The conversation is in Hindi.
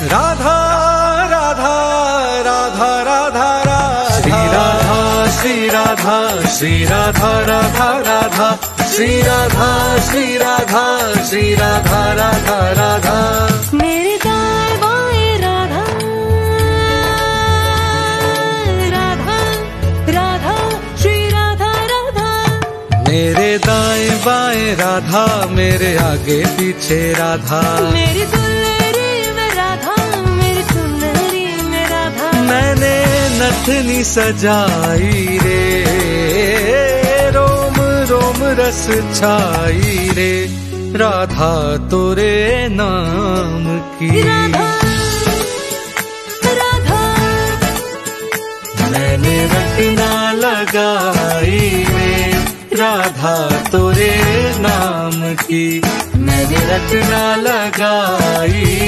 राधा राधा राधा राधा राधा। श्री राधा श्री राधा श्री राधा राधा राधा। श्री राधा श्री राधा श्री राधा राधा राधा। मेरे दाएँ बाएँ राधा राधा राधा श्री राधा राधा। मेरे दाएँ बाएँ राधा मेरे आगे पीछे राधा। मेरी नथनी सजाई रे। रोम रोम रस छाई रे। राधा तोरे नाम की। राधा राधा। मैंने रटना लगाई रे। राधा तोरे नाम की। मैंने रटना लगाई